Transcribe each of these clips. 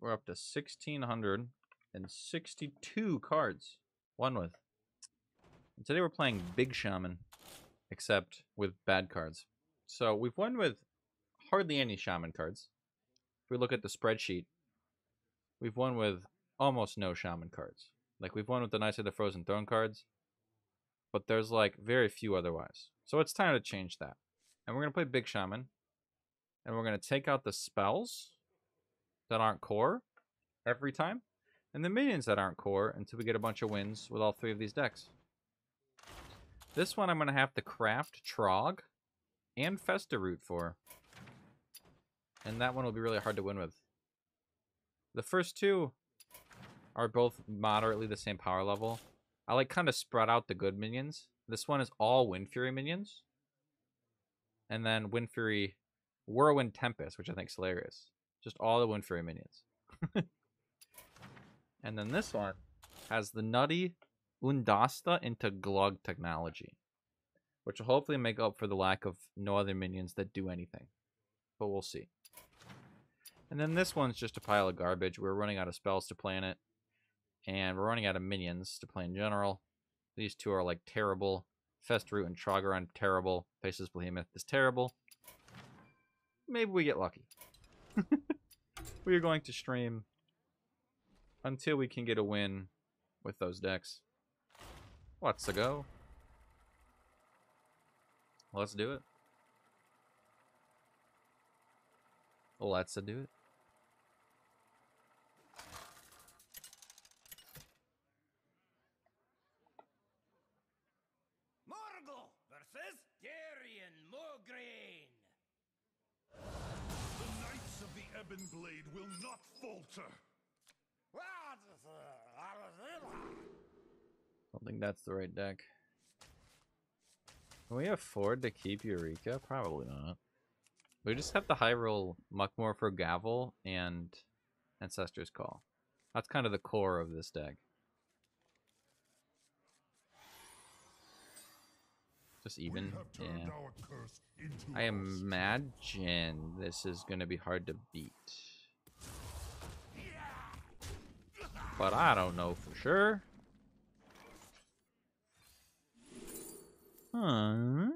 We're up to 1,662 cards. One with. And today we're playing Big Shaman, except with bad cards. So we've won with hardly any Shaman cards. If we look at the spreadsheet, we've won with almost no Shaman cards. Like we've won with the Knights of the Frozen Throne cards, but there's like very few otherwise. So it's time to change that. And we're going to play Big Shaman, and we're going to take out the spells that aren't core every time, and the minions that aren't core until we get a bunch of wins with all three of these decks. This one I'm going to have to craft Trog and Festa Root for. And that one will be really hard to win with. The first two are both moderately the same power level. I like kind of spread out the good minions. This one is all Wind Fury minions. And then Wind Fury Whirlwind Tempest, which I think is hilarious. Just all the Wind Fury minions. and then this one has the nutty Undasta into Glug technology, which will hopefully make up for the lack of no other minions that do anything. But we'll see. And then this one's just a pile of garbage. We're running out of spells to play in it. And we're running out of minions to play in general. These two are like terrible. Festroot and Trogoran terrible. Faceless Behemoth is terrible. Maybe we get lucky. we are going to stream until we can get a win with those decks. What's a go? Let's do it. Let's do it. Morgul versus Darion Mograine. The Knights of the Ebon Blade will not falter. Don't think that's the right deck. Can we afford to keep Eureka? Probably not. We just have the high roll Muckmorpher Gavel and Ancestor's Call. That's kind of the core of this deck. Just even? We have turned Yeah. our curse into I imagine this is going to be hard to beat. But I don't know for sure. Huh.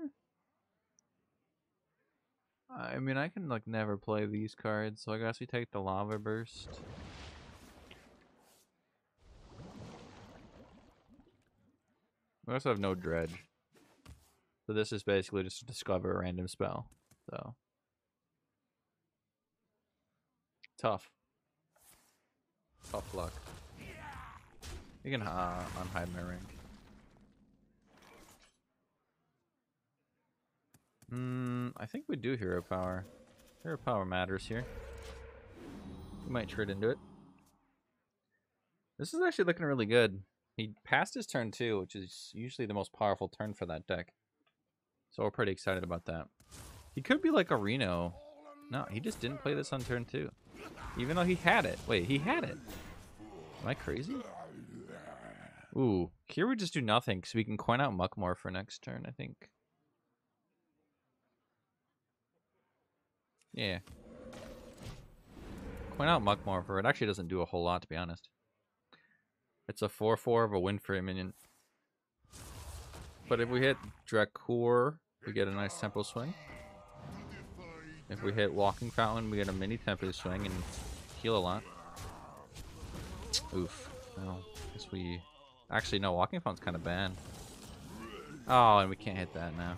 I mean, I can like never play these cards, so I guess we take the lava burst. We also have no dredge. So this is basically just to discover a random spell. So tough. Tough luck. You can uh, unhide my ring. Hmm, I think we do hero power. Hero power matters here. We might trade into it. This is actually looking really good. He passed his turn too, which is usually the most powerful turn for that deck. So we're pretty excited about that. He could be like a Reno. No, he just didn't play this on turn two. Even though he had it. Wait, he had it. Am I crazy? Ooh, here we just do nothing so we can coin out Muckmorpher next turn, I think. Yeah. Coin out Muckmorpher it. Actually doesn't do a whole lot, to be honest. It's a 4-4 of a win for a minion. But if we hit Drakuru, we get a nice tempo swing. If we hit Walking Fountain, we get a mini tempo swing and heal a lot. Oof. Well, guess we... Actually, no, Walking Fountain's kind of bad. Oh, and we can't hit that now.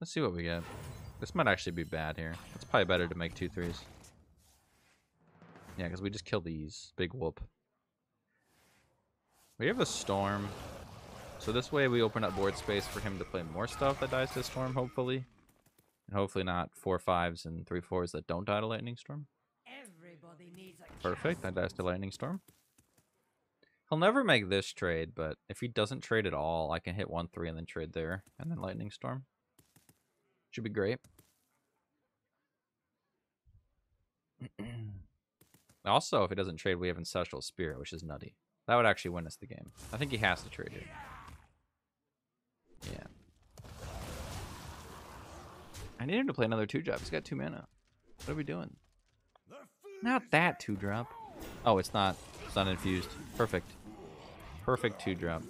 Let's see what we get. This might actually be bad here. It's probably better to make two threes. Yeah, because we just killed these. Big whoop. We have a storm. So this way we open up board space for him to play more stuff that dies to storm, hopefully. And hopefully not four fives and three fours that don't die to lightning storm. Everybody needs a Perfect. That dies to lightning storm. He'll never make this trade, but if he doesn't trade at all, I can hit one three and then trade there, and then lightning storm. Should be great. also, if he doesn't trade, we have Ancestral Spirit, which is nutty. That would actually win us the game. I think he has to trade it. Yeah. I need him to play another two drop. He's got two mana. What are we doing? Not that two drop. Oh, it's not. It's not infused. Perfect. Perfect two drop.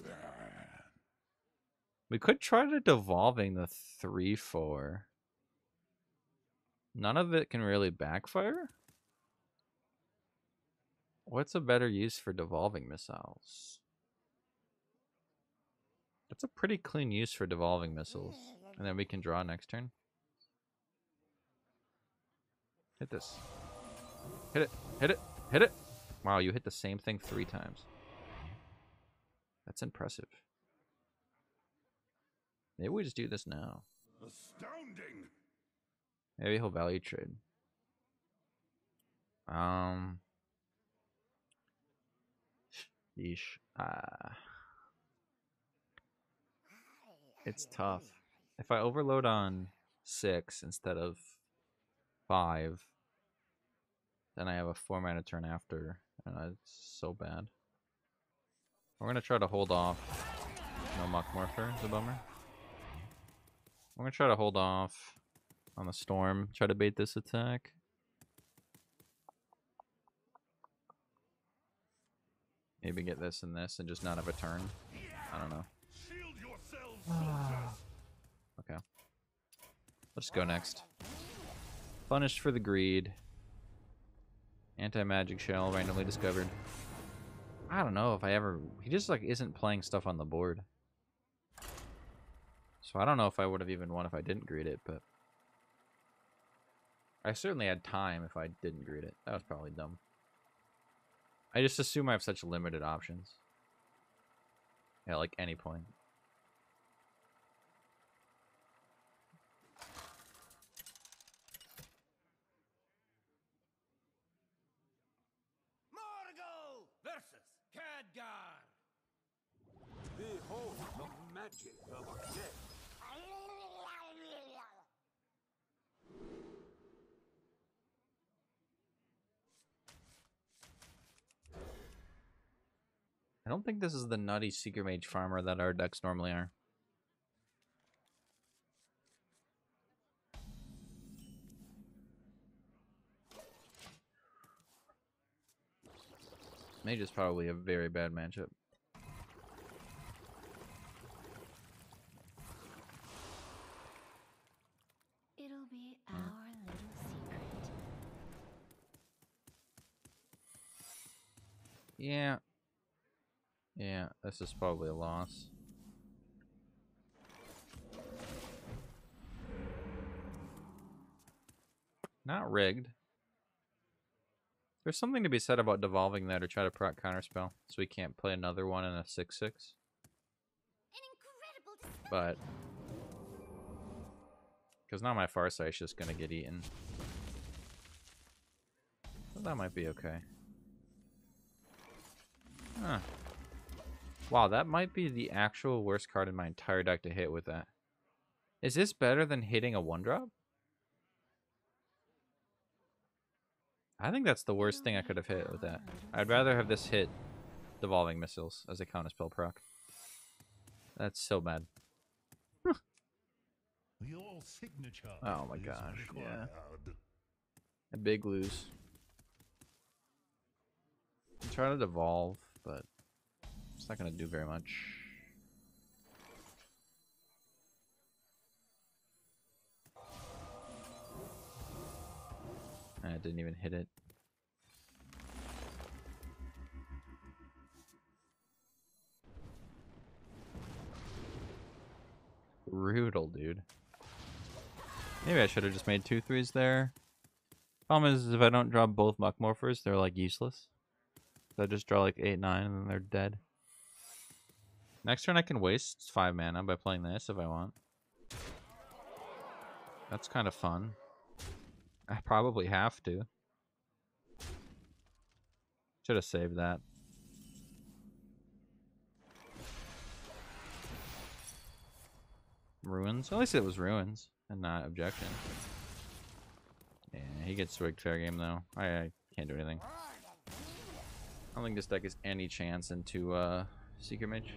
We could try to devolving the three four. None of it can really backfire. What's a better use for devolving missiles? That's a pretty clean use for devolving missiles. And then we can draw next turn. Hit this. Hit it. Hit it. Hit it. Wow, you hit the same thing three times. That's impressive. Maybe we just do this now. astounding. Maybe he'll value trade. Um. Yeesh. Ah. It's tough. If I overload on six instead of five, then I have a four mana turn after, and it's so bad. We're gonna try to hold off. No Muckmorpher is a bummer. We're gonna try to hold off on the storm. Try to bait this attack. Maybe get this and this and just not have a turn. I don't know. Shield yourselves. Ah. Okay. Let's go next. Punished for the greed. Anti-magic shell randomly discovered. I don't know if I ever he just like isn't playing stuff on the board. So I don't know if I would have even won if I didn't greet it, but I certainly had time if I didn't greet it. That was probably dumb. I just assume I have such limited options. Yeah, like any point. Morgul versus Khadgar. Behold the magic of death. I don't think this is the nutty Secret Mage farmer that our decks normally are. Mage is probably a very bad matchup. It'll be hmm. our little secret. Yeah. Yeah, this is probably a loss. Not rigged. There's something to be said about devolving that or try to proc counterspell, so we can't play another one in a 6-6. An incredible discovery. But because now my Farsight's just gonna get eaten. But that might be okay. Huh. Wow, that might be the actual worst card in my entire deck to hit with that. Is this better than hitting a one drop? I think that's the worst thing I could have hit with that. I'd rather have this hit devolving missiles as a counterspell proc. That's so bad. Your signature. Oh my gosh, yeah. A big lose. I'm trying to devolve, but not gonna do very much. Ah, I didn't even hit it. Brutal, dude. Maybe I should have just made two threes there. Problem is, if I don't draw both Muckmorphers, they're like useless. So I just draw like 8, 9, and then they're dead. Next turn I can waste 5 mana by playing this if I want. That's kind of fun. I probably have to. Should have saved that. Ruins? At least it was ruins and not objection. Yeah, he gets rigged fair game though. I, I can't do anything. I don't think this deck has any chance into uh, Secret Mage.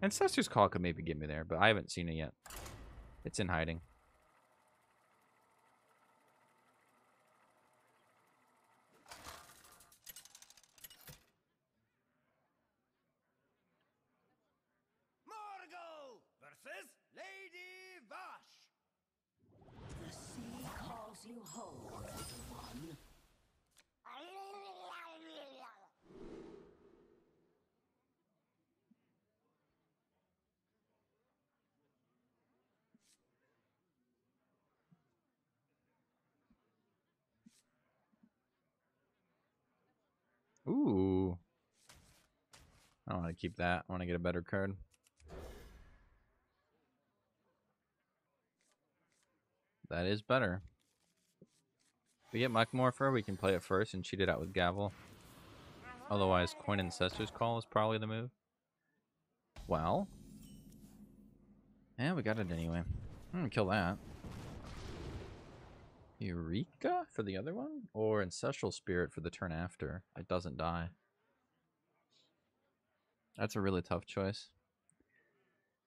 Ancestor's Call could maybe get me there, but I haven't seen it yet. It's in hiding. Morgul versus Lady Vashj. The sea calls you home, little one. Ooh. I don't to keep that. I want to get a better card. That is better. If we get Muckmorpher, we can play it first and cheat it out with Gavel. Otherwise, Coin Ancestor's Call is probably the move. Well. Yeah, we got it anyway. I'm gonna kill that. Eureka for the other one? Or Ancestral Spirit for the turn after. It doesn't die. That's a really tough choice.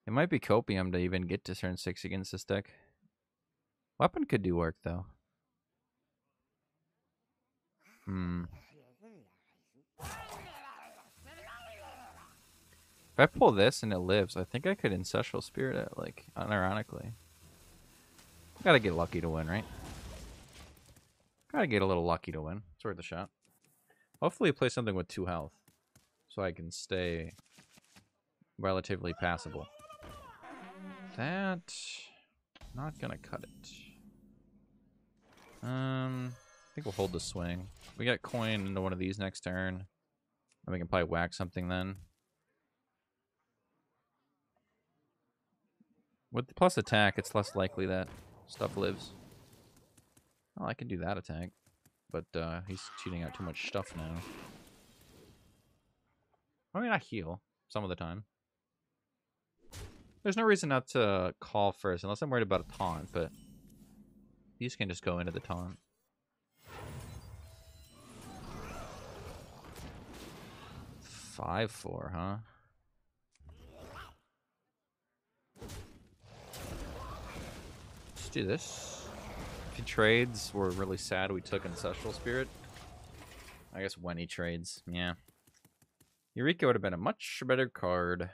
It might be Copium to even get to turn 6 against this deck. Weapon could do work, though. Hmm. If I pull this and it lives, I think I could Ancestral Spirit it, like, unironically. Gotta get lucky to win, right? Gotta get a little lucky to win. It's worth a shot. Hopefully play something with two health. So I can stay relatively passable. That not gonna cut it. Um I think we'll hold the swing. We got coin into one of these next turn. And we can probably whack something then. With plus attack, it's less likely that stuff lives. Oh, I can do that attack. But uh, he's cheating out too much stuff now. I mean, I heal some of the time. There's no reason not to call first, unless I'm worried about a taunt, but these can just go into the taunt. Five four, huh? Let's do this. If he trades, we're really sad we took Ancestral Spirit. I guess when he trades, yeah. Eureka would have been a much better card.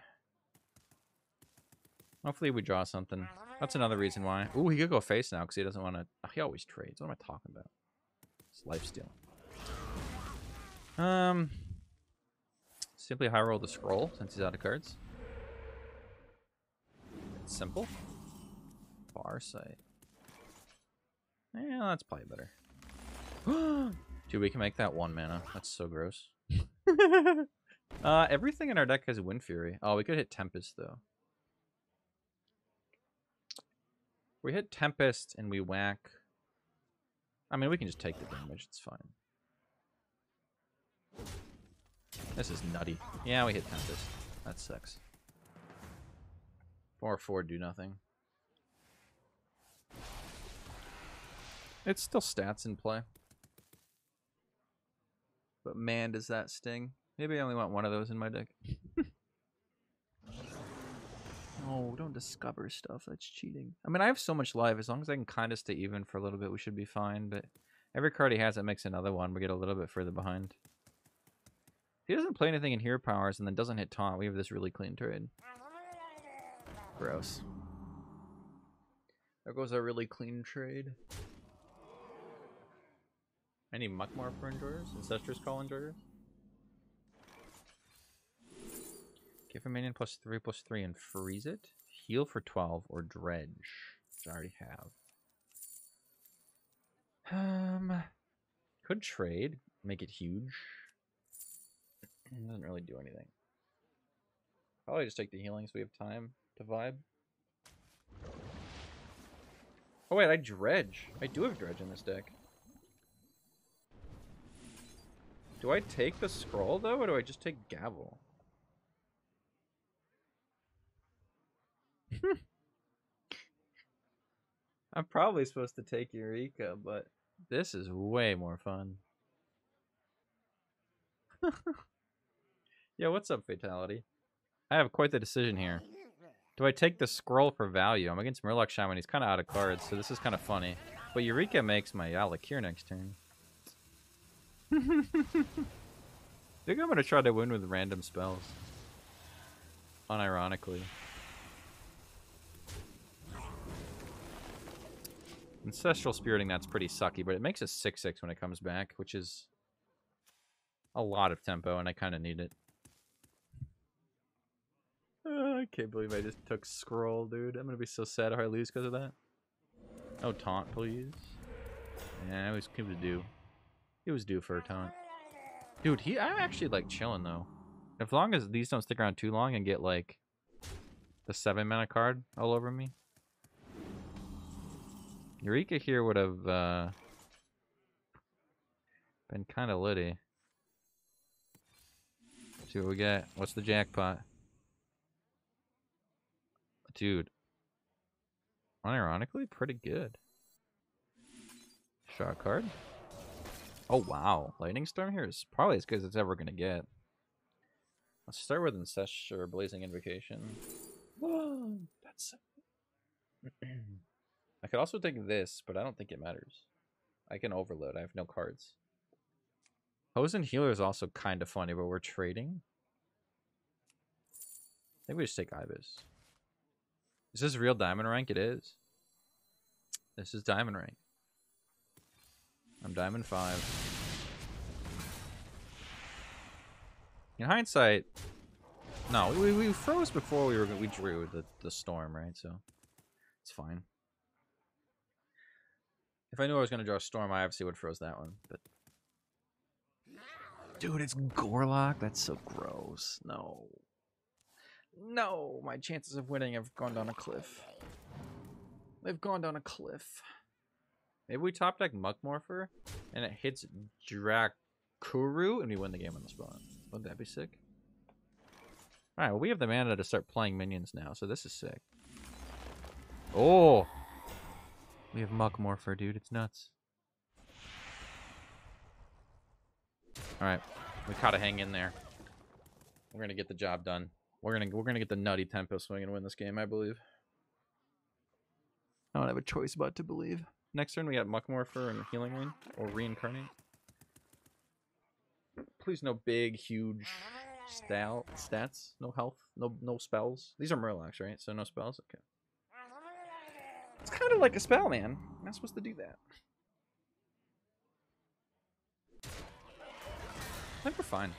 Hopefully we draw something. That's another reason why. Ooh, he could go face now because he doesn't want to... he always trades. What am I talking about? It's life steal. Um, Simply high roll the scroll since he's out of cards. It's simple. Far sight. Yeah, that's probably better. Dude, we can make that one mana. That's so gross. uh, everything in our deck has Wind Fury. Oh, we could hit Tempest, though. We hit Tempest and we whack... I mean, we can just take the damage. It's fine. This is nutty. Yeah, we hit Tempest. That sucks. 4 4 do nothing. It's still stats in play. But man, does that sting. Maybe I only want one of those in my deck. no, oh, don't discover stuff. That's cheating. I mean, I have so much life. As long as I can kind of stay even for a little bit, we should be fine. But every card he has that makes another one. We get a little bit further behind. If he doesn't play anything in hero powers and then doesn't hit taunt, we have this really clean trade. Gross. There goes a really clean trade. Any Muckmorpher enjoyers? Ancestor's Call enjoyers? Give a minion plus 3 plus 3 and freeze it. Heal for 12 or dredge, which I already have. Um, could trade, make it huge. It doesn't really do anything. Probably just take the healing so we have time to vibe. Oh wait, I dredge. I do have dredge in this deck. Do I take the scroll though, or do I just take gavel? Hmm. I'm probably supposed to take Eureka, but this is way more fun. yeah, what's up, Fatality? I have quite the decision here. Do I take the scroll for value? I'm against Murloc Shaman. He's kind of out of cards, so this is kind of funny. But Eureka makes my Al'Akir next turn. I think I'm going to try to win with random spells. Unironically. Ancestral Spiriting, that's pretty sucky, but it makes a 6-6 when it comes back, which is a lot of tempo, and I kind of need it. Uh, I can't believe I just took scroll, dude. I'm gonna be so sad if I lose because of that. No taunt, please. Yeah, it was, it was due. It was due for a taunt. Dude, he I'm actually like chilling though. As long as these don't stick around too long and get like the seven mana card all over me. Eureka here would have uh, been kind of litty. See what we get. What's the jackpot? Dude. Unironically, pretty good. Shot card. Oh, wow. Lightning Storm here is probably as good as it's ever going to get. Let's start with Ancestor Blazing Invocation. Whoa, that's... I could also take this, but I don't think it matters. I can overload. I have no cards. Hozen Healer is also kind of funny, but we're trading. I think we just take Ibis. Is this real diamond rank? It is. This is diamond rank. I'm diamond five. In hindsight, no, we, we froze before we were we drew the the storm, right? So it's fine. If I knew I was gonna draw a storm, I obviously would have froze that one. But dude, it's Gorlock. That's so gross. No. No, my chances of winning have gone down a cliff. They've gone down a cliff. Maybe we top deck Muckmorpher and it hits Drakuru and we win the game on the spot. Wouldn't that be sick? Alright, well we have the mana to start playing minions now, so this is sick. Oh! We have Muckmorpher, dude. It's nuts. Alright. We gotta hang in there. We're gonna get the job done. We're gonna we're gonna get the nutty tempo swing and win this game, I believe. I don't have a choice but to believe. Next turn we got Muckmorpher and Healing Ring or Reincarnate. Please no big, huge stal stats. No health. No no spells. These are Murlocs, right? So no spells? Okay. It's kind of like a spell, man. I'm not supposed to do that. I think we're fine.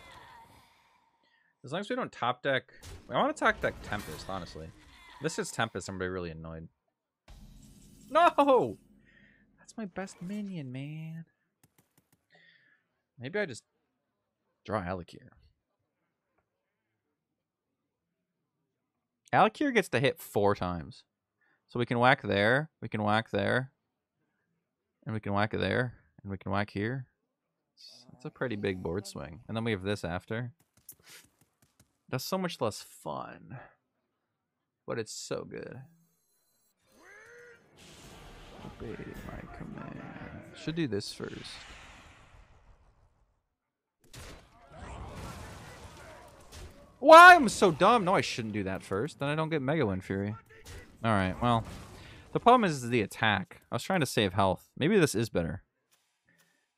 As long as we don't top deck... I want to top deck Tempest, honestly. This is Tempest, I'm be really annoyed. No! That's my best minion, man. Maybe I just draw Al'Akir. Al'Akir gets to hit four times. So we can whack there, we can whack there, and we can whack it there, and we can whack here. It's a pretty big board swing. And then we have this after. That's so much less fun. But it's so good. Obey my command. Should do this first. Why? I'm so dumb. No, I shouldn't do that first. Then I don't get Mega Wind Fury. Alright, well. The problem is the attack. I was trying to save health. Maybe this is better.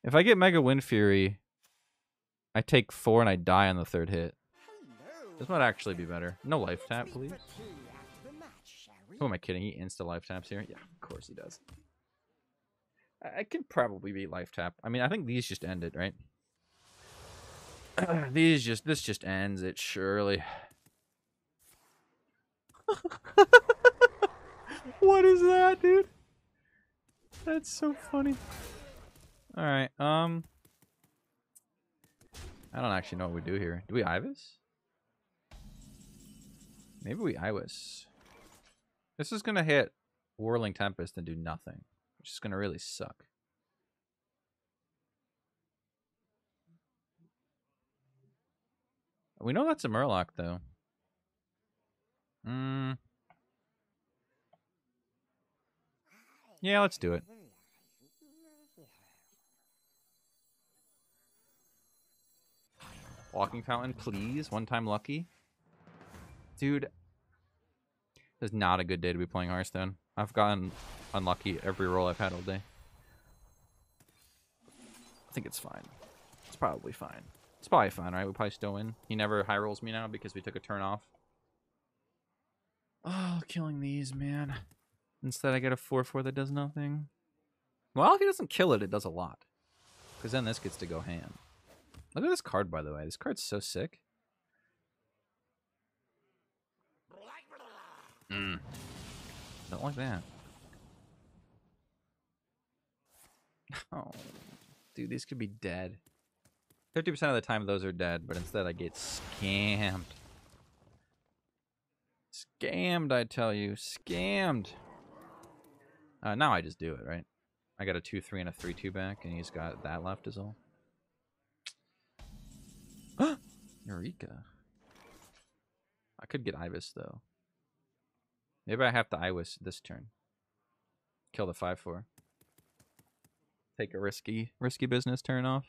If I get Mega Wind Fury, I take four and I die on the third hit. This might actually be better. No life tap, please. Who am I kidding? He insta life taps here? Yeah, of course he does. I, I can probably beat life tap. I mean, I think these just end it, right? these just, this just ends it, surely. what is that, dude? That's so funny. Alright, um... I don't actually know what we do here. Do we Ibis? Maybe we Iwis. This is going to hit Whirling Tempest and do nothing. Which is going to really suck. We know that's a Murloc, though. Hmm. Yeah, let's do it. Walking Fountain, please. One time lucky. dude. This is not a good day to be playing Hearthstone. I've gotten unlucky every roll I've had all day. I think it's fine. It's probably fine. It's probably fine, right? We probably still win. He never high rolls me now because we took a turn off. Oh, killing these, man. Instead, I get a 4-4 that does nothing. Well, if he doesn't kill it, it does a lot. Because then this gets to go ham. Look at this card, by the way. This card's so sick. Mm. Don't like that. Oh, dude, these could be dead. 50% of the time, those are dead, but instead I get scammed. Scammed, I tell you. Scammed. Uh, now I just do it, right? I got a 2-3 and a 3-2 back, and he's got that left is all. Eureka. I could get Ibis, though. Maybe I have to Iwis this turn. Kill the 5-4. Take a risky, risky business turn off.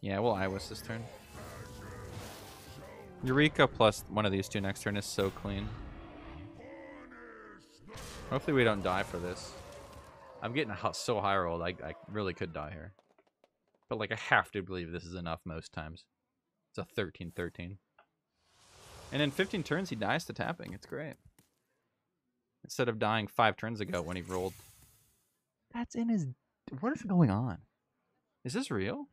Yeah, we'll Iwis this turn. Eureka plus one of these two next turn is so clean. Hopefully we don't die for this. I'm getting so high rolled, I, I really could die here. But like I have to believe this is enough most times. It's a 13-13. And in 15 turns he dies to tapping. It's great. Instead of dying five turns ago when he rolled. That's in his... What is going on? Is this real?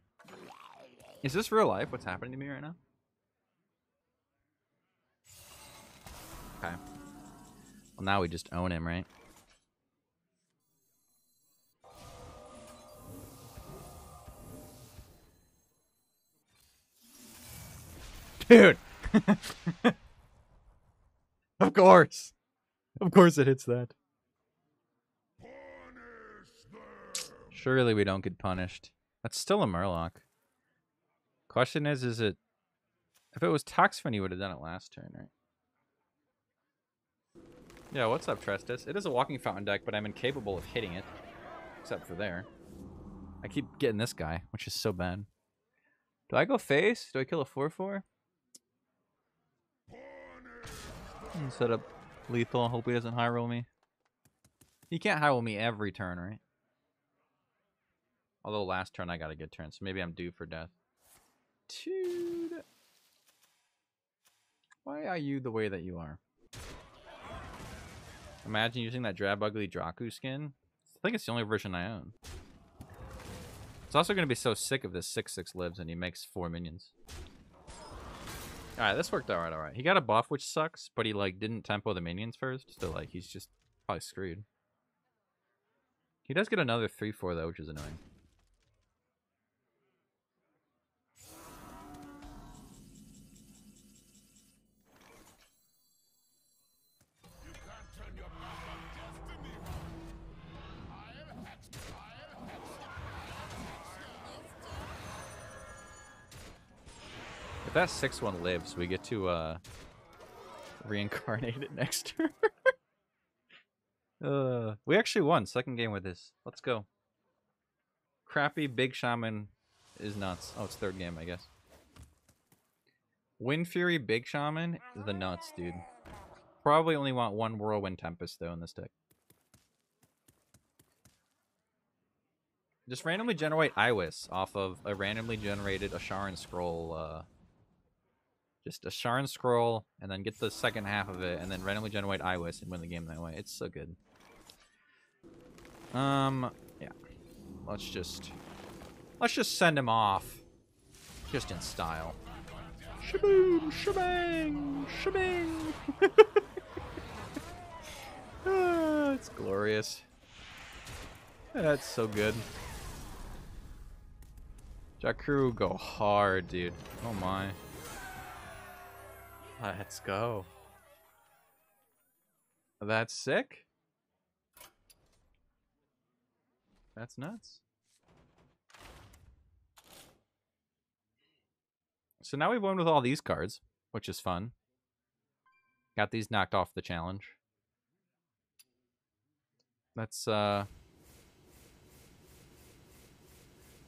Is this real life? What's happening to me right now? Okay. Well, now we just own him, right? Dude! of course! Of course it hits that. Surely we don't get punished. That's still a Murloc. Question is, is it... If it was Toxfin, he would have done it last turn, right? Yeah, what's up, Trestus? It is a Walking Fountain deck, but I'm incapable of hitting it. Except for there. I keep getting this guy, which is so bad. Do I go face? Do I kill a 4-4? Hmm, set up lethal. Hope he doesn't high roll me. He can't high roll me every turn, right? Although last turn I got a good turn, so maybe I'm due for death. Dude. Why are you the way that you are? Imagine using that Drab Ugly Draku skin. I think it's the only version I own. It's also going to be so sick of this 6-6 lives and he makes 4 minions. Alright, this worked alright, alright. He got a buff, which sucks, but he, like, didn't tempo the minions first, so, like, he's just probably screwed. He does get another 3-4, though, which is annoying. If that 6-1 lives, we get to uh, reincarnate it next turn. uh, we actually won second game with this. Let's go. Crappy Big Shaman is nuts. Oh, it's third game, I guess. Wind Fury Big Shaman, the nuts, dude. Probably only want one Whirlwind Tempest, though, in this deck. Just randomly generate Iwis off of a randomly generated Asharan Scroll uh, just a Sharn scroll, and then get the second half of it, and then randomly generate Iwis and win the game that way. It's so good. Um, yeah. Let's just let's just send him off, just in style. Shaboom, shabang, shabang. ah, it's glorious. That's so good. Jakru go hard, dude. Oh my. Let's go. That's sick. That's nuts. So now we've won with all these cards, which is fun. Got these knocked off the challenge. Let's uh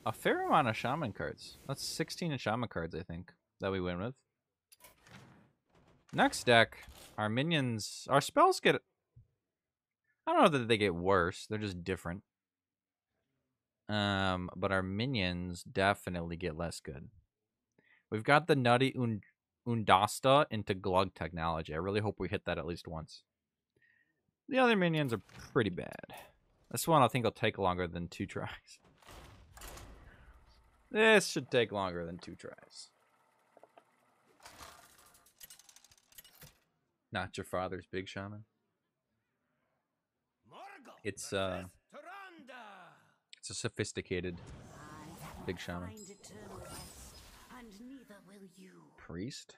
a fair amount of shaman cards. That's 16 shaman cards, I think, that we win with. Next deck, our minions, our spells get. I don't know that they get worse. They're just different. Um, but our minions definitely get less good. We've got the Nutty und- Undasta into Glug technology. I really hope we hit that at least once. The other minions are pretty bad. This one I think will take longer than two tries. This should take longer than two tries. Not your father's big shaman. It's, uh. It's a sophisticated Big shaman. and priest.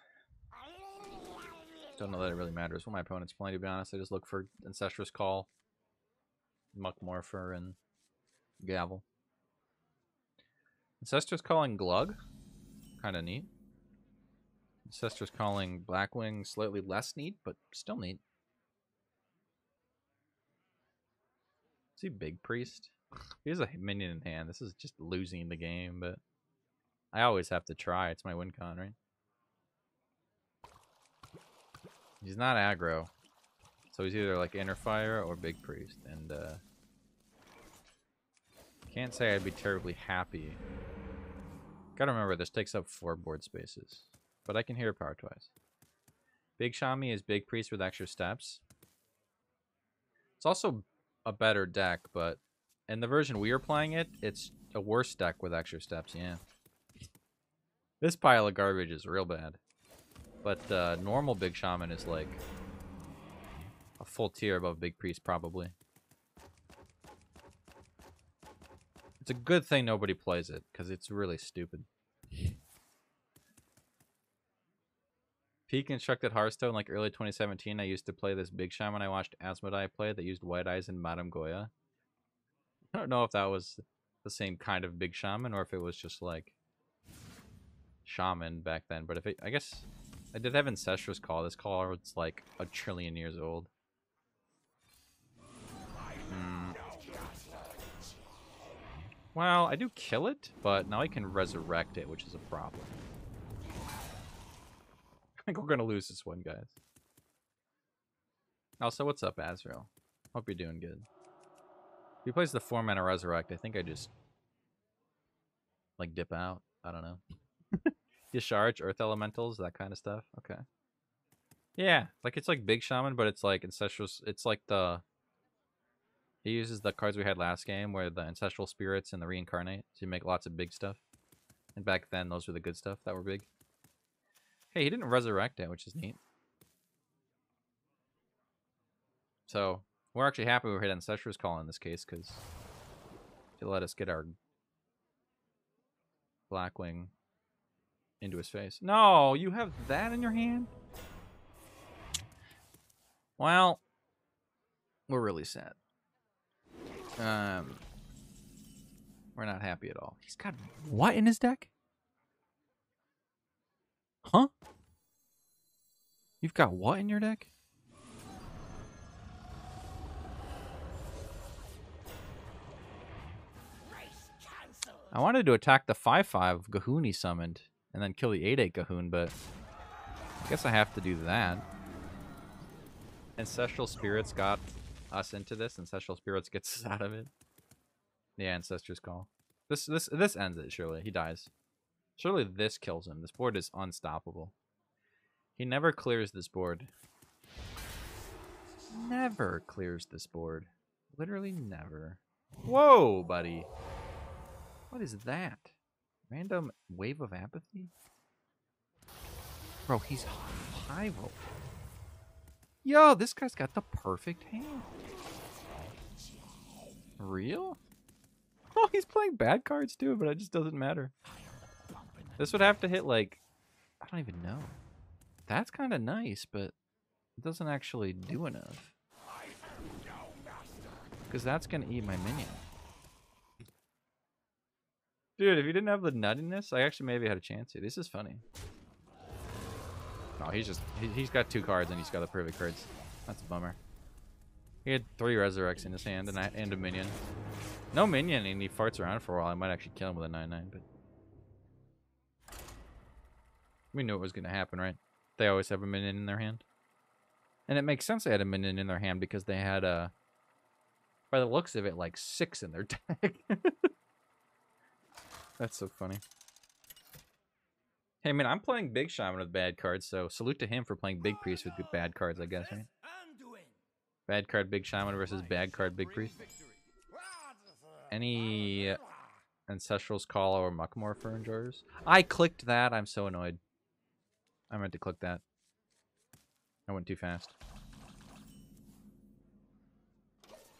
Don't know that it really matters what my opponent's playing, to be honest. I just look for Ancestor's Call, Muckmorpher, and Gavel. Ancestress Calling Glug. Kind of neat. Ancestress Calling Blackwing, slightly less neat, but still neat. Is he Big Priest? He has a minion in hand. This is just losing the game, but I always have to try. It's my win con, right? He's not aggro. So he's either like Inner Fire or Big Priest. And uh can't say I'd be terribly happy. Gotta remember this takes up four board spaces. But I can hear power twice. Big Shami is Big Priest with extra steps. It's also a better deck, but in the version we are playing it, it's a worse deck with extra steps, yeah. This pile of garbage is real bad. But uh, normal Big Shaman is like a full tier above Big Priest, probably. It's a good thing nobody plays it, because it's really stupid. Peak Instructed Hearthstone, like early 2017, I used to play this Big Shaman I watched Asmodai play that used White Eyes and Madame Goya. I don't know if that was the same kind of Big Shaman or if it was just like Shaman back then. But if it, I guess I did have Ancestor's Call. This call was like a trillion years old. Hmm. Well, I do kill it, but now I can resurrect it, which is a problem. I think we're gonna lose this one, guys. Also, what's up, Azrael? Hope you're doing good. If he plays the four mana resurrect, I think I just like dip out. I don't know. Discharge, earth elementals, that kind of stuff. Okay. Yeah, like it's like big shaman, but it's like ancestral. It's like the he uses the cards we had last game, where the ancestral spirits and the reincarnate. So you make lots of big stuff. And back then, those were the good stuff that were big. Hey, he didn't resurrect it, which is neat. So we're actually happy we hit Ancestor's Call in this case, because to let us get our Blackwing into his face. No, you have that in your hand? Well, we're really sad. Um, we're not happy at all. He's got what in his deck? Huh? You've got what in your deck? I wanted to attack the 5-5 Gahoon he summoned and then kill the 8-8 Gahoon, but I guess I have to do that. Ancestral Spirits got us into this. Ancestral Spirits gets us out of it. The Ancestors Call. This this this ends it, surely. He dies. Surely this kills him. This board is unstoppable. He never clears this board. Never clears this board. Literally never. Whoa, buddy. What is that? Random wave of apathy? Bro, he's high roll. Yo, this guy's got the perfect hand. Real? Oh, he's playing bad cards too, but it just doesn't matter. This would have to hit like, I don't even know. That's kind of nice, but it doesn't actually do enough. Because that's going to eat my minion. Dude, if you didn't have the nuttiness, I actually maybe had a chance here. This is funny. No, he's just, he, he's got two cards and he's got the perfect cards. That's a bummer. He had three resurrects in his hand and, I, and a minion. No minion and he farts around for a while. I might actually kill him with a 9-9, but... We knew it was going to happen, right? They always have a minion in their hand. And it makes sense they had a minion in their hand because they had, uh... By the looks of it, like six in their deck. That's so funny. Hey, man, I'm playing Big Shaman with bad cards, so salute to him for playing Big Priest with bad cards, I guess, right? Bad card Big Shaman versus bad card Big Priest. Any uh, Ancestral's Call or Muckmorpher enjoyers? I clicked that. I'm so annoyed. I meant to click that. I went too fast.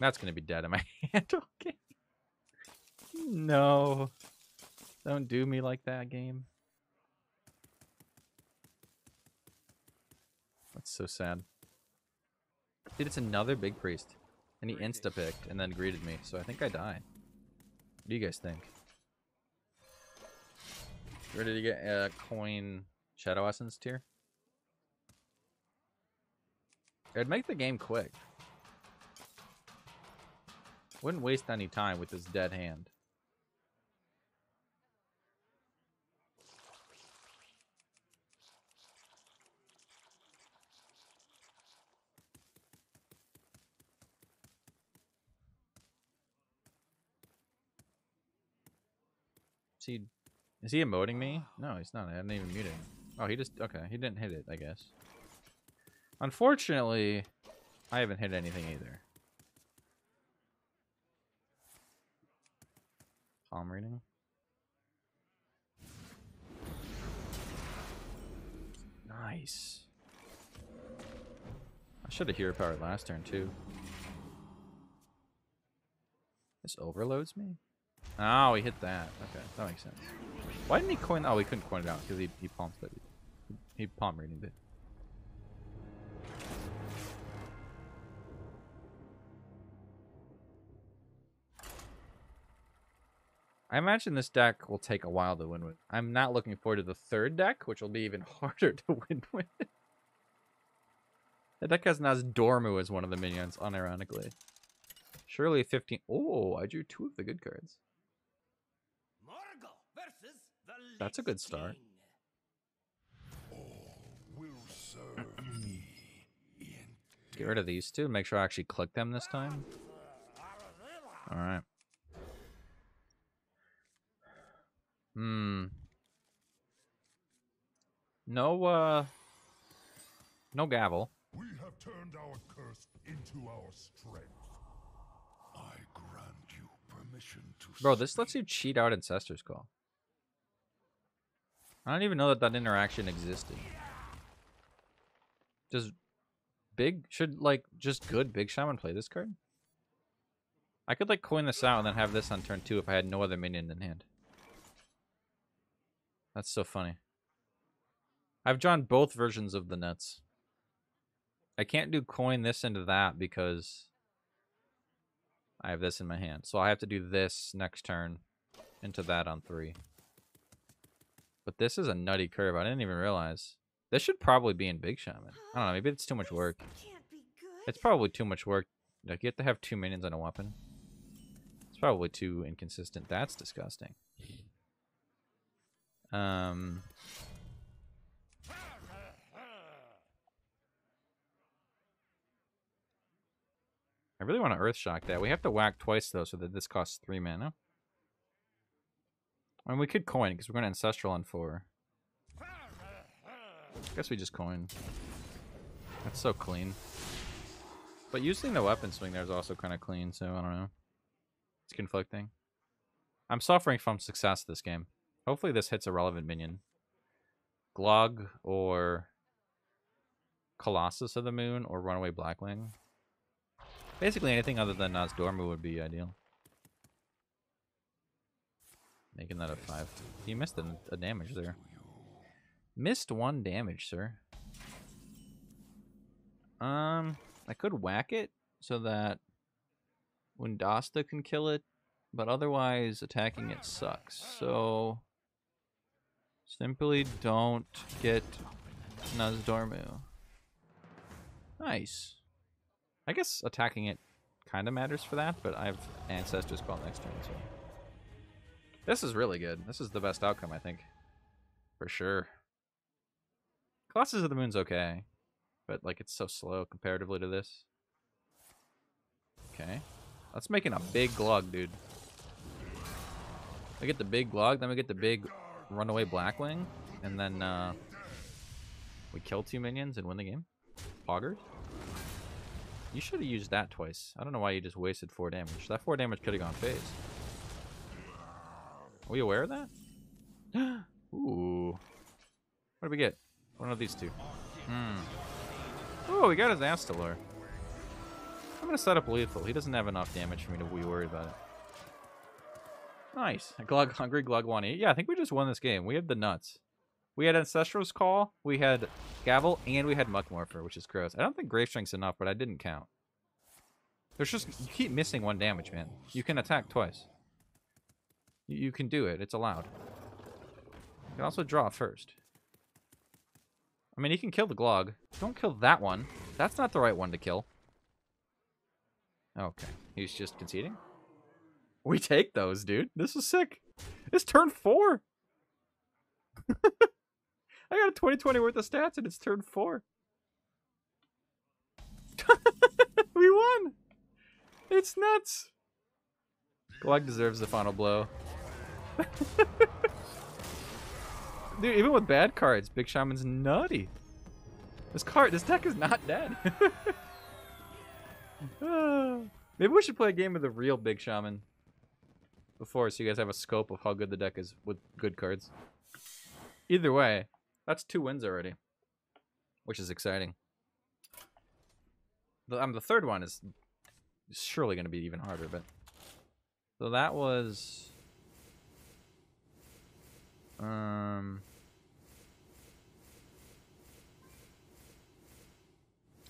That's gonna be dead in my hand. Okay. No. Don't do me like that, game. That's so sad. Dude, it's another big priest. And he insta picked and then greeted me, so I think I died. What do you guys think? Ready to get a coin Shadow Essence tier? It'd make the game quick. Wouldn't waste any time with this dead hand. Is he, is he emoting me? No, he's not. I didn't even mute him. Oh, he just, okay. He didn't hit it, I guess. Unfortunately, I haven't hit anything either. Palm reading. Nice. I should have hero powered last turn too. This overloads me? Oh, he hit that. Okay, that makes sense. Why didn't he coin? Oh, he couldn't coin it out because he, he palm studied. He, he palm reading it. I imagine this deck will take a while to win with. I'm not looking forward to the third deck, which will be even harder to win with. The deck has Dormu as one of the minions, unironically. Surely 15. Oh, I drew two of the good cards. Morgul versus the That's a good start. Get rid of these two. Make sure I actually click them this time. Alright. Hmm. No, uh... No gavel. We have turned our curse into our strength. I grant you permission to Bro, this lets you cheat out Ancestor's Call. I don't even know that that interaction existed. Does big should like just good big shaman play this card? I could like coin this out and then have this on turn two if I had no other minion in hand. That's so funny. I've drawn both versions of the nets. I can't do coin this into that because I have this in my hand. So I have to do this next turn into that on three. But this is a nutty curve. I didn't even realize. This should probably be in Big Shaman. I don't know. Maybe it's too much work. Can't be good. It's probably too much work. Like, you have to have two minions on a weapon. It's probably too inconsistent. That's disgusting. Um, I really want to Earth Shock that. We have to whack twice, though, so that this costs three mana. I mean, we could coin because we're going to Ancestral on four. Guess we just coin. That's so clean. But using the weapon swing there is also kind of clean, so I don't know. It's conflicting. I'm suffering from success this game. Hopefully this hits a relevant minion. Glog or Colossus of the Moon or Runaway Blackwing. Basically anything other than Nozdormu would be ideal. Making that a 5. You missed a, a damage there. Missed one damage, sir. Um, I could whack it so that Windasta can kill it, but otherwise attacking it sucks. So simply don't get Nozdormu. Nice. I guess attacking it kind of matters for that, but I have Ancestors Call next turn, so. This is really good. This is the best outcome, I think. For sure. Colossus of the Moon's okay, but like it's so slow comparatively to this. Okay. Make it a big glug, dude. We get the big glug, then we get the big runaway Blackwing, and then uh, we kill two minions and win the game. Poggers? You should have used that twice. I don't know why you just wasted four damage. That four damage could have gone phase. Are we aware of that? Ooh. What did we get? One of these two. Hmm. Oh, we got his Astalor. I'm gonna set up lethal. He doesn't have enough damage for me to be worried about it. Nice. Glug Hungry Glug 1-8. Yeah, I think we just won this game. We had the nuts. We had Ancestral's Call, we had Gavel, and we had Muckmorpher, which is gross. I don't think Grave Strength's enough, but I didn't count. There's just... You keep missing one damage, man. You can attack twice. You, you can do it. It's allowed. You can also draw first. I mean, he can kill the Glog. Don't kill that one. That's not the right one to kill. Okay. He's just conceding? We take those, dude. This is sick. It's turn four. I got a 2020 worth of stats and it's turn four. we won. It's nuts. Glug deserves the final blow. Dude, even with bad cards, Big Shaman's nutty. This card, this deck is not dead. Maybe we should play a game with a real Big Shaman before so you guys have a scope of how good the deck is with good cards. Either way, that's two wins already, which is exciting. The, um, the third one is surely going to be even harder, but so that was um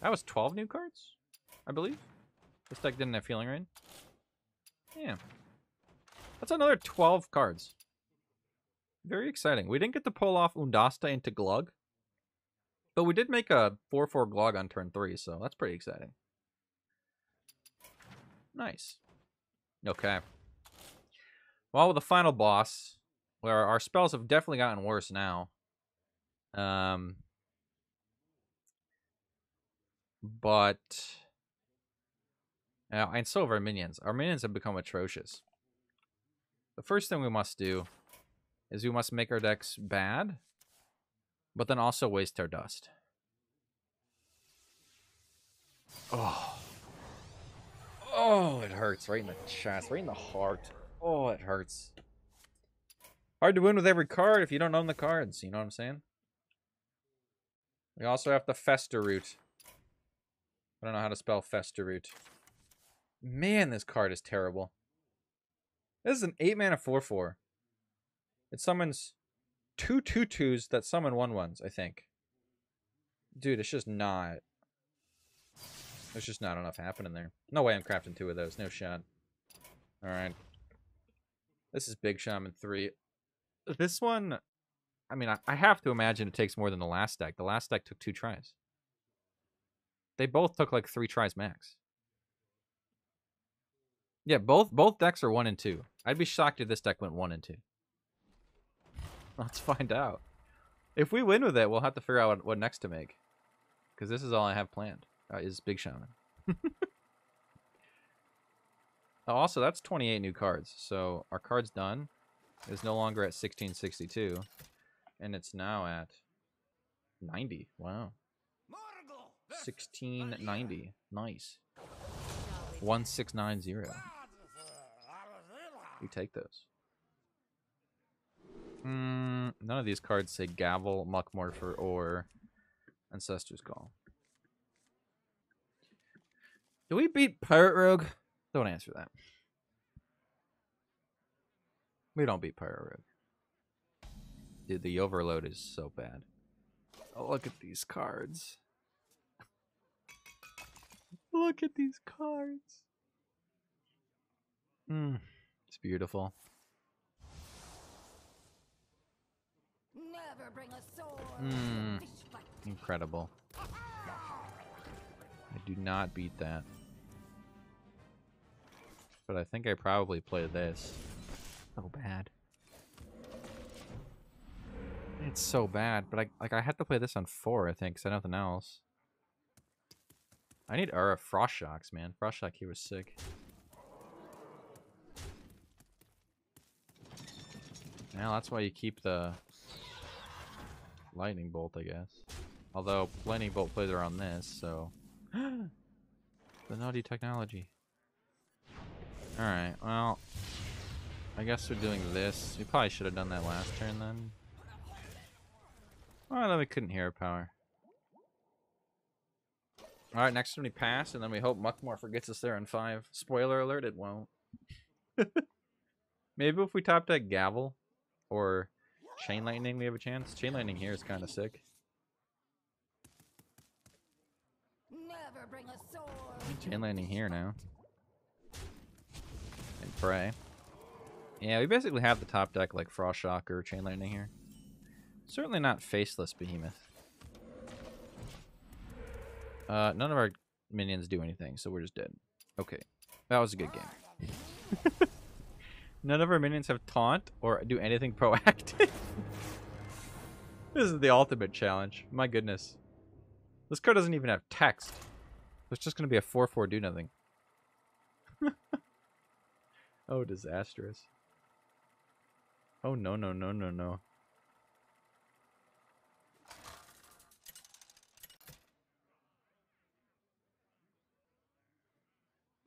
that was 12 new cards, I believe. This deck didn't have Feeling Rain. Yeah. That's another 12 cards. Very exciting. We didn't get to pull off Undasta into Glug. But we did make a 4-4 Glug on turn 3, so that's pretty exciting. Nice. Okay. Well, with the final boss, where our spells have definitely gotten worse now. Um, but... Uh, and so have our minions. Our minions have become atrocious. The first thing we must do is we must make our decks bad, but then also waste our dust. Oh. Oh, it hurts right in the chest, right in the heart. Oh, it hurts. Hard to win with every card if you don't own the cards, you know what I'm saying? We also have the Fester Root. I don't know how to spell Fester Root. Man, this card is terrible. This is an 8 mana 4 4. It summons two two twos that summon one ones, I think. Dude, it's just not. There's just not enough happening there. No way I'm crafting two of those. No shot. Alright. This is Big Shaman 3. This one, I mean, I, I have to imagine it takes more than the last deck. The last deck took two tries. They both took like three tries max. Yeah, both both decks are one and two. I'd be shocked if this deck went one and two. Let's find out. If we win with it, we'll have to figure out what, what next to make. Because this is all I have planned, uh, is Big Shaman. also, that's 28 new cards. So our card's done. It's no longer at 1662. And it's now at 90. Wow. 1690. Nice. 1690. We take those. Mm, none of these cards say Gavel, Muckmorpher, or Ancestor's Call. Do we beat Pirate Rogue? Don't answer that. We don't beat Pirate Rogue. Dude, the overload is so bad. Oh, look at these cards. Look at these cards. Hmm, it's beautiful. Never bring a sword. Mm. to fish fight. Incredible. I do not beat that. but I think I probably play this. So bad. It's so bad, but I like I had to play this on four, I think, because I nothing else. I need Ura Frost Shocks, man. Frost Shock here was sick. Now that's why you keep the lightning bolt, I guess. Although lightning bolt plays around this, so the naughty technology. All right, well, I guess we're doing this. We probably should have done that last turn then. Oh, then we couldn't hero power. All right, next turn we pass, and then we hope Muckmorpher forgets us there in five. Spoiler alert, it won't. Maybe if we top deck Gavel or Chain Lightning, we have a chance. Chain Lightning here is kind of sick. Never bring a sword. Chain Lightning here now. And pray. Yeah, we basically have the top deck like Frost Shock or Chain Lightning here. Certainly not Faceless Behemoth. Uh, none of our minions do anything, so we're just dead. Okay, that was a good game. none of our minions have taunt or do anything proactive. this is the ultimate challenge. My goodness. This card doesn't even have text. It's just going to be a 4-4 do nothing. oh, disastrous. Oh, no, no, no, no, no.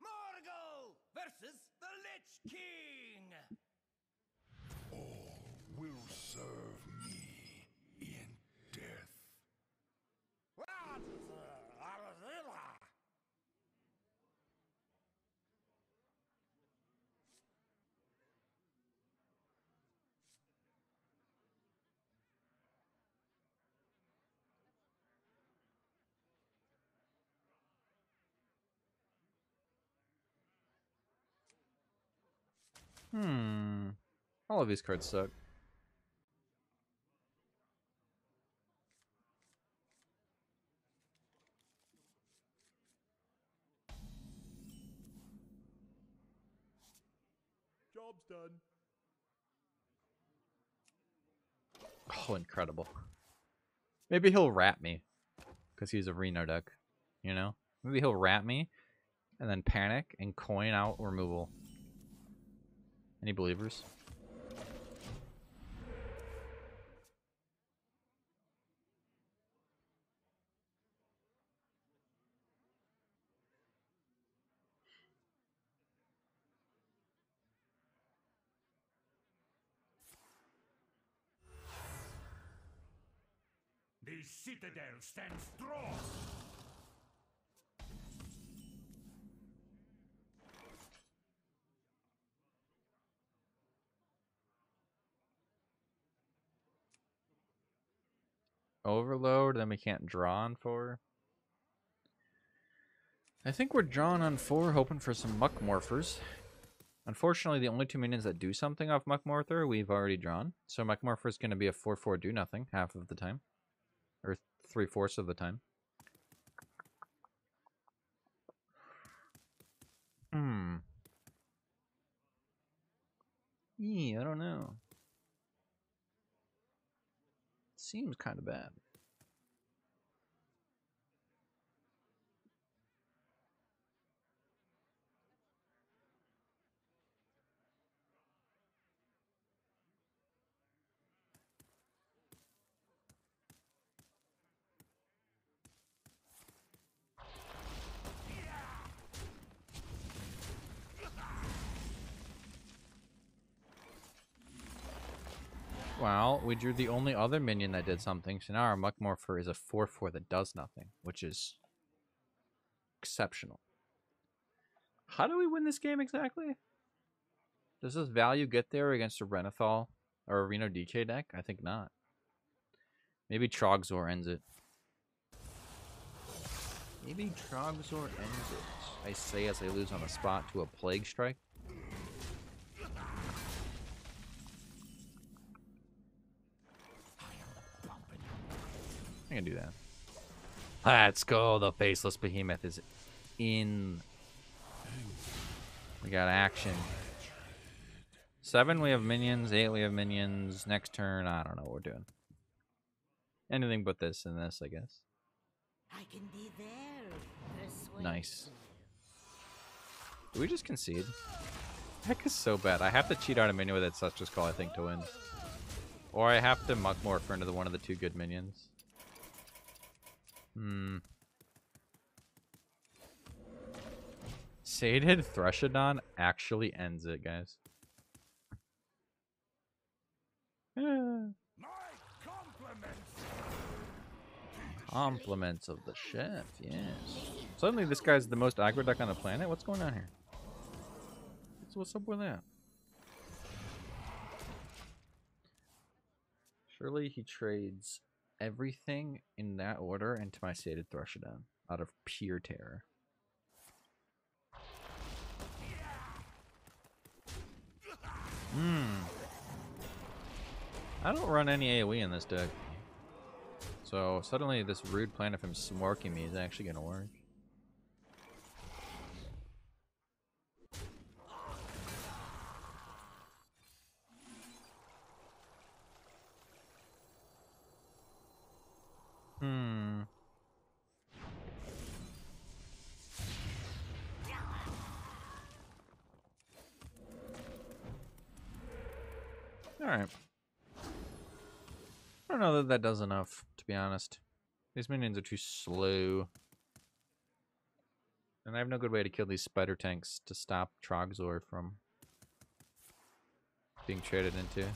Morgul versus the Lich King. All will serve me in death. Hmm. All of these cards suck. Job's done. Oh, incredible. Maybe he'll rat me. Because he's a Reno deck. You know? Maybe he'll rat me and then panic and coin out removal. Any believers? The citadel stands strong. Overload, then we can't draw on four. I think we're drawn on four, hoping for some Muck Morphers. Unfortunately, the only two minions that do something off Muck Morpher we've already drawn. So Muck Morpher is going to be a 4-4 do nothing half of the time. Or three-fourths of the time. Hmm. Yeah, I don't know. Seems kind of bad. Well, we drew the only other minion that did something, so now our Muckmorpher is a 4-4 that does nothing, which is exceptional. How do we win this game exactly? Does this value get there against a Renathal or a Reno DK deck? I think not. Maybe Trogzor ends it. Maybe Trogzor ends it. I say as I lose on the spot to a Plague Strike. I can do that. Let's go. The faceless behemoth is in. We got action. Seven, we have minions. Eight, we have minions. Next turn, I don't know what we're doing. Anything but this and this, I guess. I can be there. Nice. Do we just concede? Heck is so bad. I have to cheat out a minion with its Such as Call, I think, to win. Or I have to Muck Morpher into the one of the two good minions. Hmm. Sated Threshadon actually ends it, guys. Compliments. Of the chef, yes. Suddenly this guy's the most aggro deck on the planet? What's going on here? What's, what's up with that? Surely he trades everything in that order into my Sated Threshadon out of pure terror. Hmm. I don't run any AoE in this deck. So suddenly this rude plan of him smorking me is actually gonna work. Hmm. Alright. I don't know that does enough, to be honest. These minions are too slow. And I have no good way to kill these spider tanks to stop Trogzor from being traded into. Is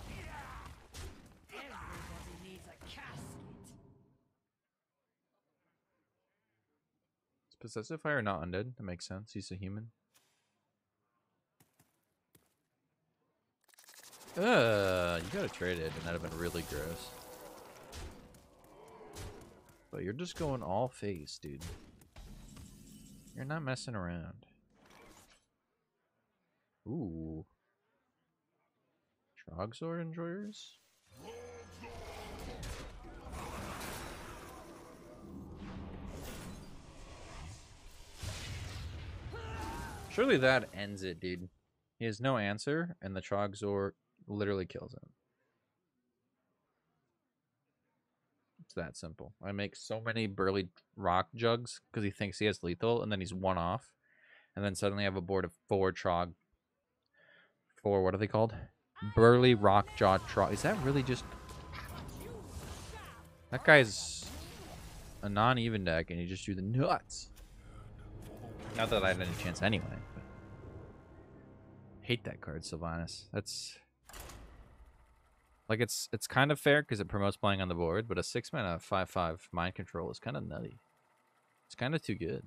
Possessive Fire not undead? That makes sense. He's a human. Uh, you gotta trade it, and that'd have been really gross. You're just going all face, dude. You're not messing around. Ooh. Trogzor enjoyers? Surely that ends it, dude. He has no answer, and the Trogzor literally kills him. That simple. I make so many burly rock jugs because he thinks he has lethal, and then he's one off, and then suddenly I have a board of four trog. Four, what are they called? Burly rock jaw trog. Is that really just? That guy's a non-even deck, and he just drew the nuts. Not that I had any chance anyway. Hate that card, Sylvanas. That's like it's it's kind of fair because it promotes playing on the board, but a six mana five five mind control is kind of nutty. It's kind of too good.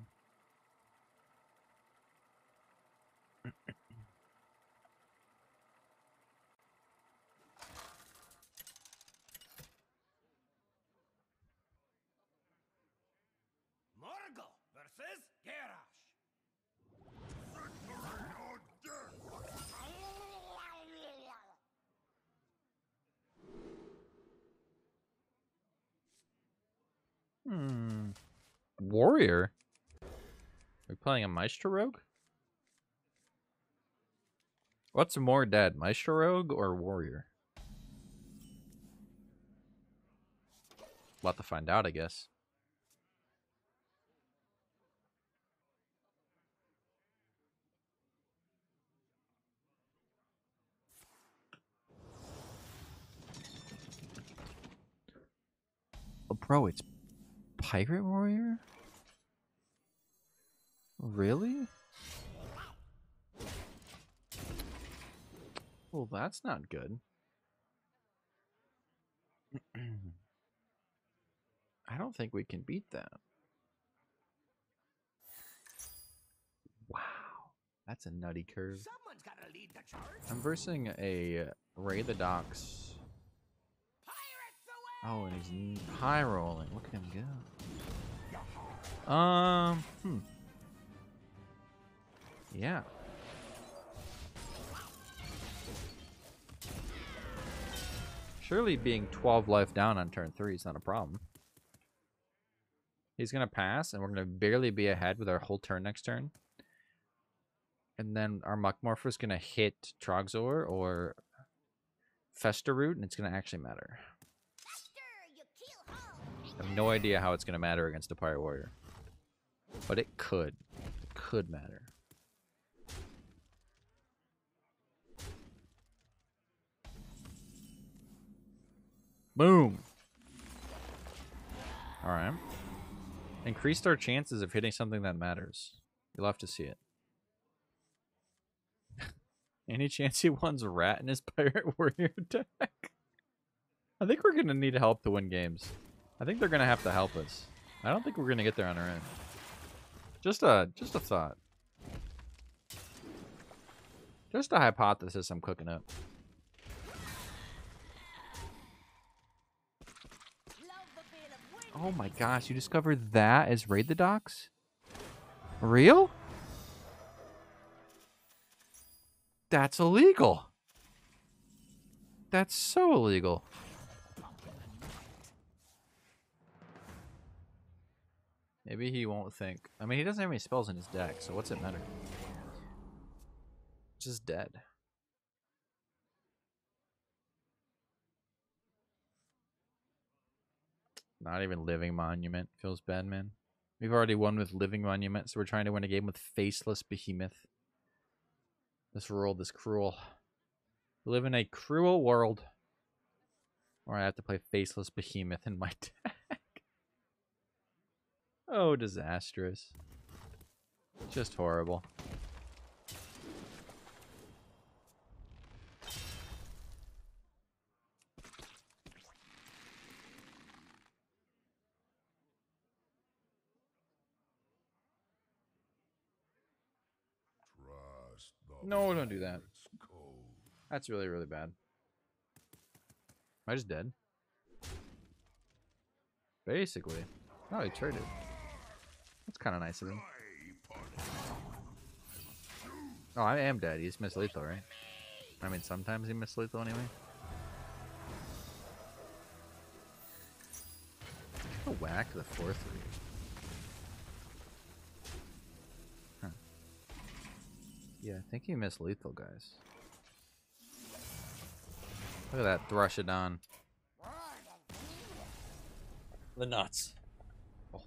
Morgul versus Garrosh. Hmm. Warrior. Are we playing a Maestra Rogue? What's more dead, Maestra Rogue or Warrior? We'll to find out, I guess. Oh, bro, it's Pirate Warrior? Really? Well, that's not good. I don't think we can beat that. Wow. That's a nutty curve. Someone's gotta lead the charge. I'm versing a Raid the Docks. Oh, and he's high rolling. Look at him go. Um, hmm. Yeah. Surely being 12 life down on turn 3 is not a problem. He's going to pass, and we're going to barely be ahead with our whole turn next turn. And then our Muckmorpher's gonna hit Trogzor or Fester Root, and it's gonna actually matter. I have no idea how it's gonna matter against a Pirate Warrior. But it could. It could matter. Boom. Alright. Increased our chances of hitting something that matters. You'll have to see it. Any chance he wants rat in his pirate warrior deck? I think we're gonna need help to win games. I think they're gonna have to help us. I don't think we're gonna get there on our own. Just a just a thought. Just a hypothesis I'm cooking up. Oh my gosh, you discovered that as Raid the Docks? Real? That's illegal. That's so illegal. Maybe he won't think. I mean, he doesn't have any spells in his deck, so what's it matter? Just dead. Not even Living Monument. Feels bad, man. We've already won with Living Monument, so we're trying to win a game with Faceless Behemoth. This world is cruel. We live in a cruel world. Or I have to play Faceless Behemoth in my deck. oh, disastrous. Just horrible. Trust the No, don't do that. That's really, really bad. Am I just dead? Basically. Oh, he traded. That's kind of nice of him. Oh, I am dead. He's Miss Lethal, right? I mean, sometimes he Miss Lethal anyway. Whack the 4 Yeah, I think he missed lethal, guys. Look at that Threshadon. The nuts. Oh.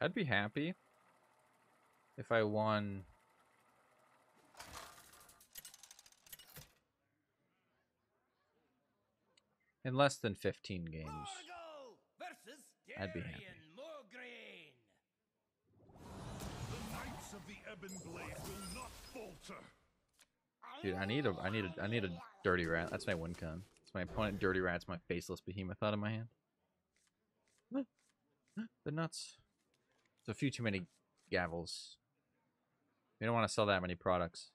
I'd be happy if I won in less than 15 games. I'd be happy. The Knights of the Ebon Blade will not falter. Dude, I need a I need a I need a dirty rat. That's my win con. It's my opponent dirty rat's my faceless behemoth out of my hand. The nuts. It's a few too many gavels. We don't want to sell that many products.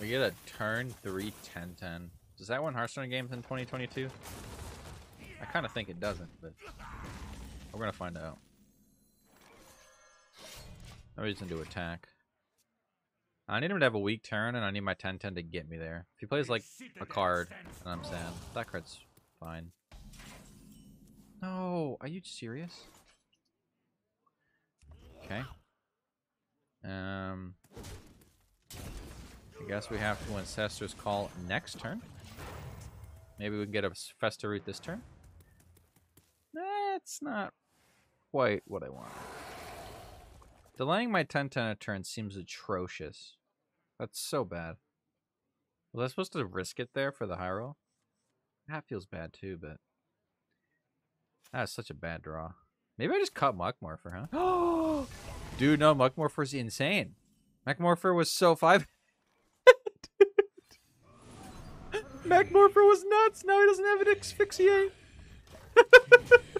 We get a turn 3 10 10. Does that win Hearthstone games in 2022? I kind of think it doesn't, but we're going to find out. No reason to attack. I need him to have a weak turn, and I need my 10 10 to get me there. If he plays like a card, then I'm sad. That card's fine. No, are you serious? Okay. Um, I guess we have to Ancestor's Call next turn. Maybe we can get a Fester Root this turn. That's not quite what I want. Delaying my 10-10 a turn seems atrocious. That's so bad. Was I supposed to risk it there for the roll? That feels bad too, but... That's such a bad draw. Maybe I just cut Muckmorpher, huh? Oh, Dude, no, Muckmorpher's insane. Muckmorpher was so 5 Muckmorpher was nuts. Now he doesn't have an asphyxiate.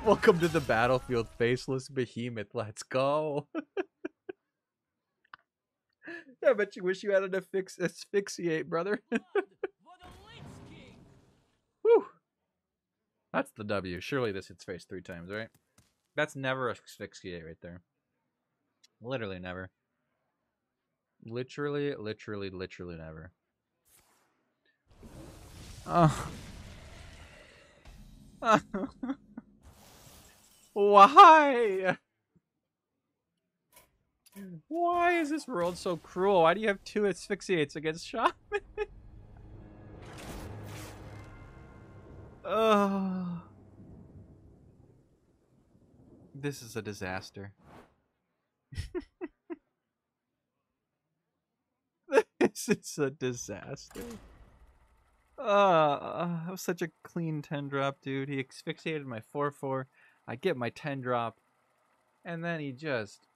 Welcome to the battlefield, faceless behemoth. Let's go. I bet you wish you had an affix- asphyxiate, brother. Whew. That's the W. Surely this hits face three times, right? That's never asphyxiate right there. Literally never. Literally, literally, literally never. Oh. Why? Why is this world so cruel? Why do you have two asphyxiates against Shaman? oh. This is a disaster. this is a disaster. Uh, that was such a clean 10 drop, dude. He asphyxiated my 4 4. I get my 10 drop. And then he just.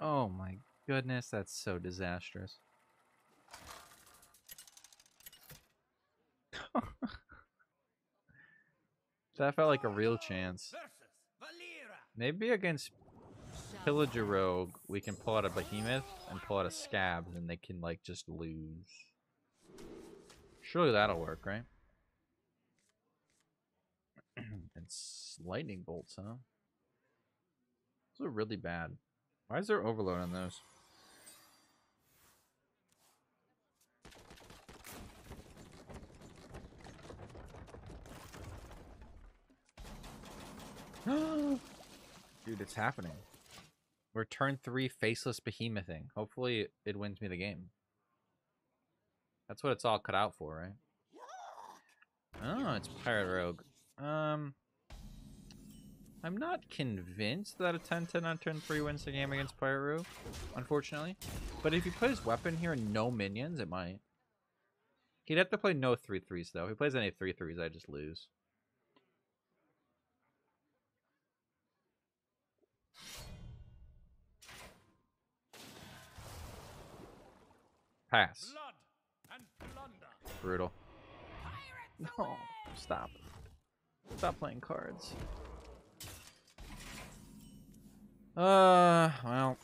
Oh my goodness, that's so disastrous. that felt like a real chance. Maybe against Pillager Rogue, we can pull out a Behemoth and pull out a Scab, and they can, like, just lose. Surely that'll work, right? and lightning bolts, huh? Those are really bad. Why is there overload on those? Dude, it's happening. We're turn three faceless behemothing. Hopefully it wins me the game. That's what it's all cut out for, right? Oh, it's Pirate Rogue. Um, I'm not convinced that a 10-10 on turn 3 wins the game against Pirate Rogue, unfortunately. But if he his weapon here and no minions, it might. He'd have to play no 3-3s, though. If he plays any 3-3s, I just lose. Pass. Blood and plunder. Brutal. No, oh, stop. Stop playing cards. Uh, well,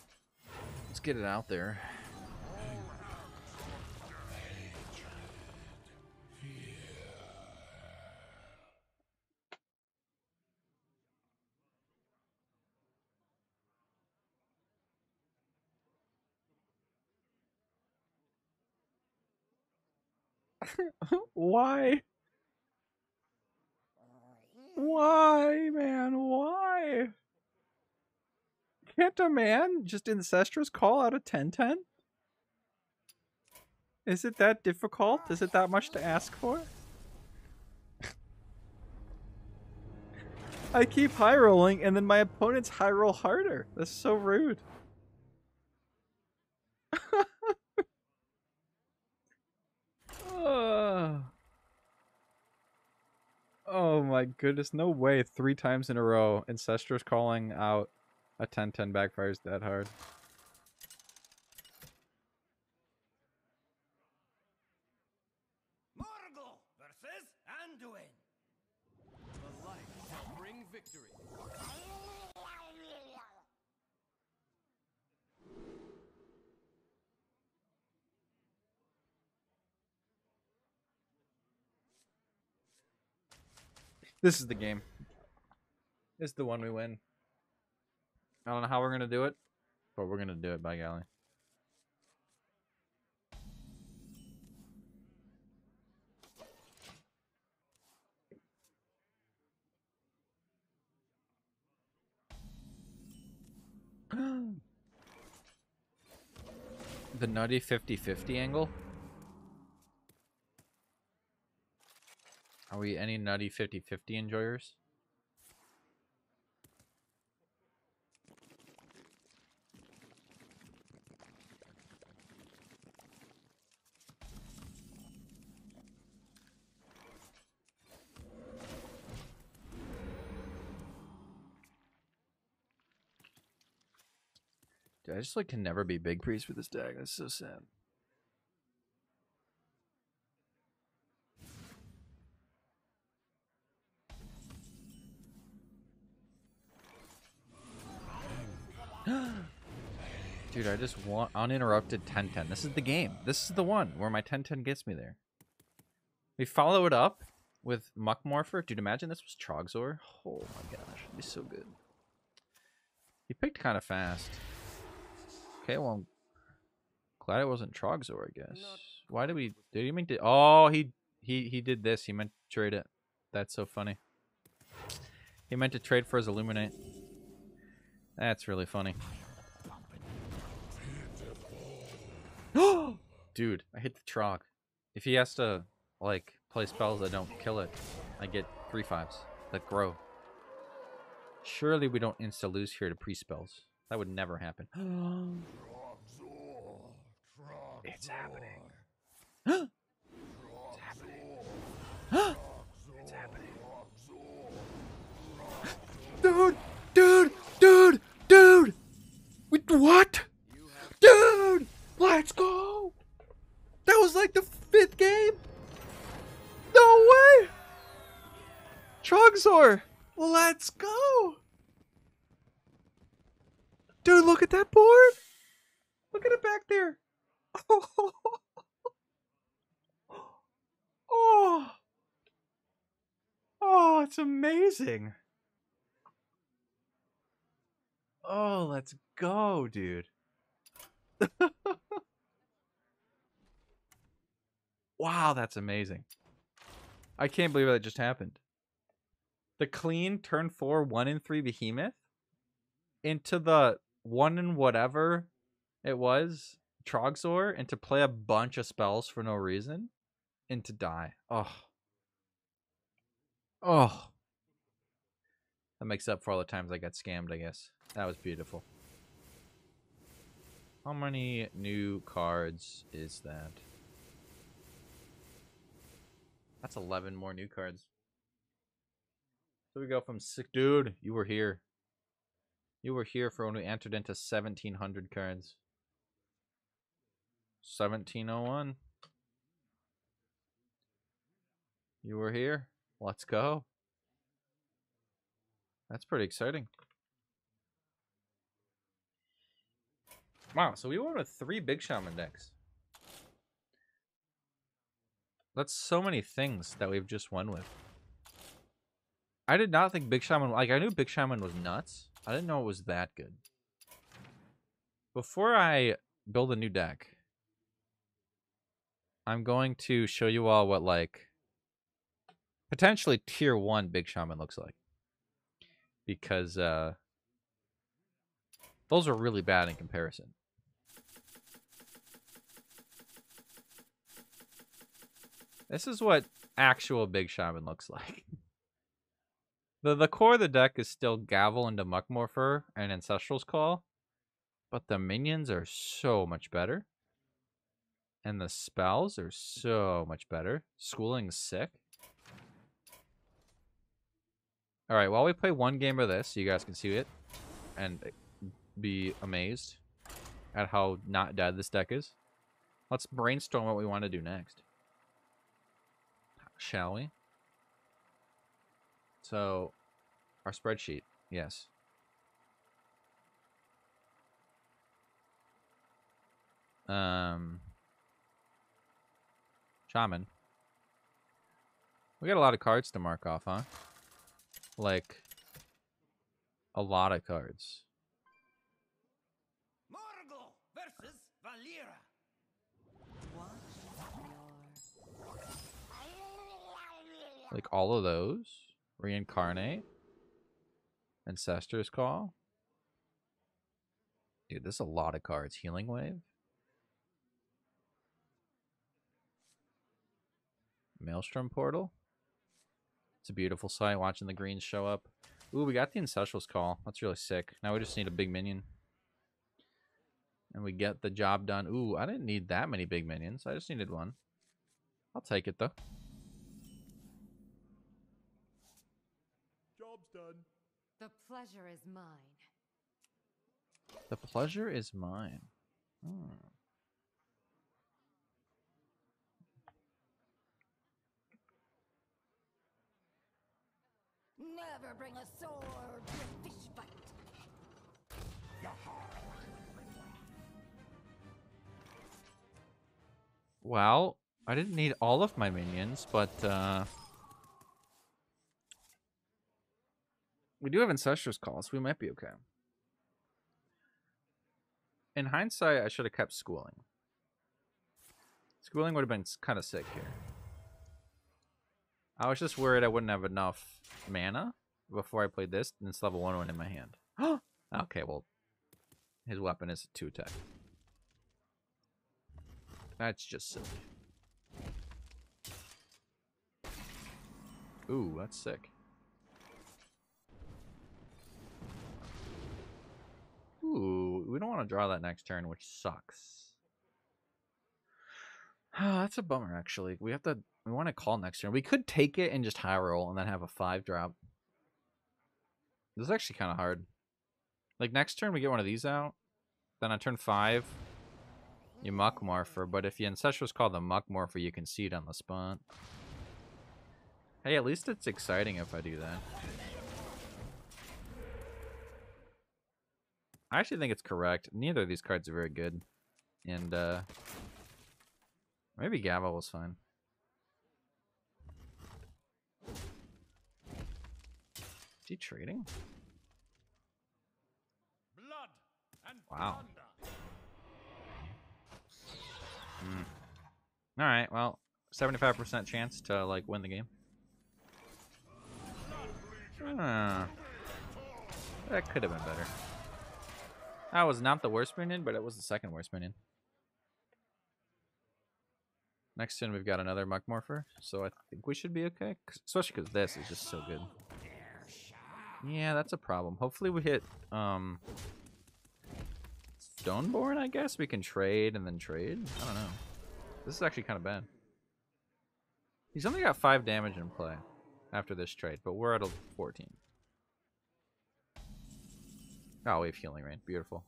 let's get it out there. Why? Why, man? Why? Can't a man just Ancestor's Call out a 1010? Is it that difficult? Is it that much to ask for? I keep high rolling and then my opponents high roll harder. That's so rude. Ugh. Oh my goodness, no way. Three times in a row, Ancestress calling out a 10-10 backfires that hard. Morgul versus Anduin. The light shall bring victory. This is the game. This is the one we win. I don't know how we're gonna do it, but we're gonna do it by golly. the nutty 50-50 angle? Are we any nutty 50-50 enjoyers? I just like can never be big priest with this deck. That's so sad. Dude, I just want uninterrupted 10-10. This is the game. This is the one where my 10-10 gets me there. We follow it up with Muck Morpher. Dude, imagine this was Trogzor. Oh my gosh, it'd be so good. He picked kind of fast. Okay, well, I'm glad it wasn't Trogzor, I guess. Why did we... Did he mean to... Oh, he, he, he did this. He meant to trade it. That's so funny. He meant to trade for his Illuminate. That's really funny. Dude, I hit the Trog. If he has to, like, play spells that don't kill it, I get three fives that grow. Surely we don't insta lose here to pre-spells. That would never happen. it's happening. it's happening. it's happening. Dude! Dude! Dude! Dude! Wait, what? Dude! Let's go! That was like the fifth game? No way! Trogzor! Let's go! Dude, look at that board! Look at it back there! Oh! Oh, it's amazing! Oh, let's go, dude. wow, that's amazing. I can't believe that just happened. The clean turn four, one in three behemoth into the one in whatever it was, Trogzor, and to play a bunch of spells for no reason and to die. Oh. Oh. That makes up for all the times I got scammed, I guess. That was beautiful. How many new cards is that? That's 11 more new cards. So we go from sick Dude, you were here. You were here for when we entered into 1700 cards. 1701. You were here. Let's go. That's pretty exciting. Wow, so we went with three Big Shaman decks. That's so many things that we've just won with. I did not think Big Shaman... Like, I knew Big Shaman was nuts. I didn't know it was that good. Before I build a new deck, I'm going to show you all what, like, potentially tier 1 Big Shaman looks like. Because, uh, those are really bad in comparison. This is what actual Big Shaman looks like. The the core of the deck is still Gavel into Muckmorpher and Ancestor's Call, but the minions are so much better. And the spells are so much better. Schooling's sick. Alright, while we play one game of this, you guys can see it and uh, be amazed at how not dead this deck is. Let's brainstorm what we want to do next shall we? So, our spreadsheet, yes. Um, shaman. We got a lot of cards to mark off, huh? Like, a lot of cards. Morgl versus Valeera. Like all of those. Reincarnate. Ancestor's Call. Dude, this is a lot of cards. Healing Wave. Maelstrom Portal. It's a beautiful sight watching the greens show up. Ooh, we got the Ancestor's Call. That's really sick. Now we just need a big minion. And we get the job done. Ooh, I didn't need that many big minions. I just needed one. I'll take it, though. Job's done. The pleasure is mine. The pleasure is mine. Hmm. Never bring a sword to a fish fight. Well, I didn't need all of my minions, but uh we do have Ancestor's Call, so we might be okay. In hindsight, I should have kept schooling. Schooling would have been kind of sick here. I was just worried I wouldn't have enough mana before I played this, and it's level 1 one in my hand. okay, well, his weapon is a 2 attack. That's just silly. Ooh, that's sick. Ooh, we don't want to draw that next turn, which sucks. that's a bummer, actually. We have to. We want to call next turn. We could take it and just high roll and then have a five drop. This is actually kind of hard. Like next turn, we get one of these out. Then on turn five, you Muckmorpher. But if you Ancestrals called the Muckmorpher, you can see it on the spot. Hey, at least it's exciting if I do that. I actually think it's correct. Neither of these cards are very good. And, uh... Maybe Gavel was fine. Is he trading? Blood and Wow. plunder. Hmm. Alright, well, 75% chance to, like, win the game. Ah. that could have been better. That was not the worst minion, but it was the second worst minion. Next turn, we've got another Muckmorpher, so I think we should be okay. Especially because this is just so good. Yeah, that's a problem. Hopefully we hit, um... Stoneborn, I guess? We can trade and then trade? I don't know. This is actually kind of bad. He's only got 5 damage in play after this trade, but we're at a 14. Oh, we have healing rain. Beautiful.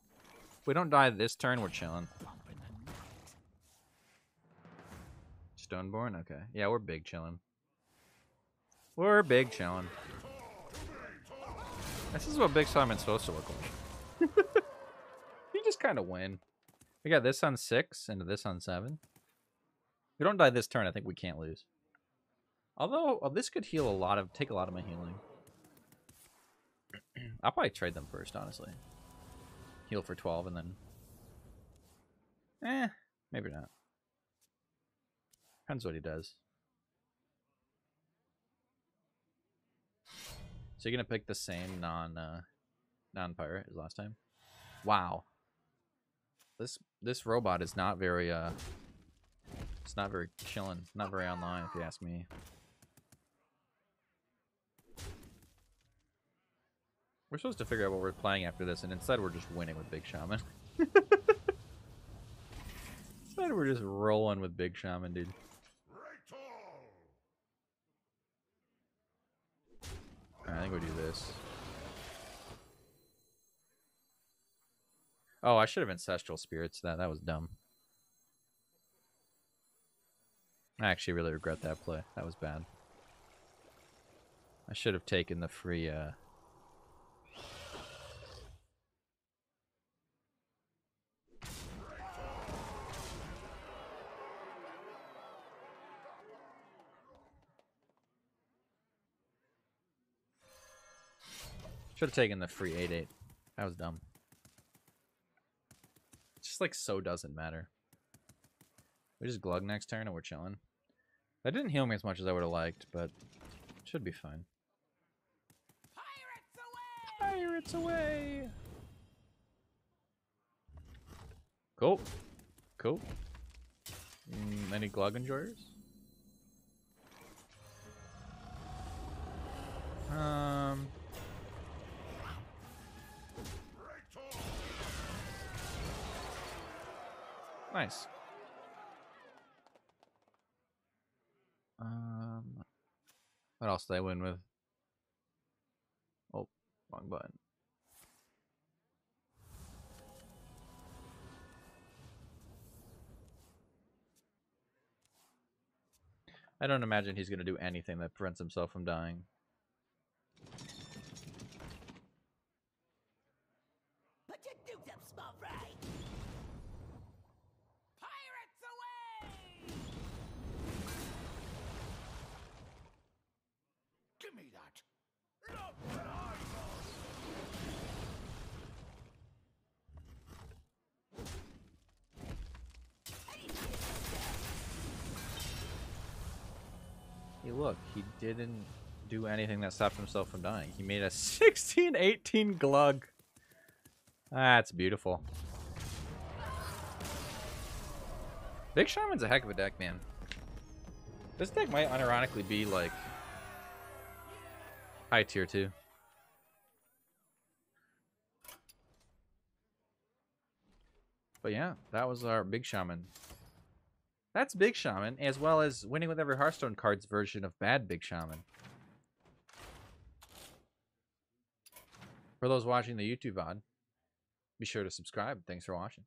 If we don't die this turn, we're chilling. Stoneborn? Okay. Yeah, we're big chilling. We're big chilling. This is what Big Shaman's supposed to look like. you just kind of win. We got this on 6 and this on 7. If we don't die this turn, I think we can't lose. Although, uh, this could heal a lot of, take a lot of my healing. I'll probably trade them first, honestly. Heal for 12 and then... Eh, maybe not. Depends what he does. So you're gonna pick the same non uh, non pirate as last time? Wow. This this robot is not very uh it's not very chilling, not very online if you ask me. We're supposed to figure out what we're playing after this, and instead we're just winning with Big Shaman. instead we're just rolling with Big Shaman, dude. Alright, I think we do this. Oh, I should have Ancestral Spirits. That that was dumb. I actually really regret that play. That was bad. I should have taken the free uh Should have taken the free 8-8. That was dumb. Just like so doesn't matter. We just glug next turn and we're chilling. That didn't heal me as much as I would have liked, but should be fine. Pirates away! Cool. Cool. Mm, any glug enjoyers? Um. Nice. Um, what else did I win with? Oh, wrong button. I don't imagine he's going to do anything that prevents himself from dying. Put your dukes up, small fry. Pirates away! Give me that. Look what I got. Hey, look, he didn't do anything that stopped himself from dying. He made a 1618 glug. That's beautiful. Big Shaman's a heck of a deck, man. This deck might unironically be like high tier 2. But yeah, that was our Big Shaman. That's Big Shaman, as well as winning with every Hearthstone cards version of Bad Big Shaman. For those watching the YouTube VOD, be sure to subscribe. Thanks for watching.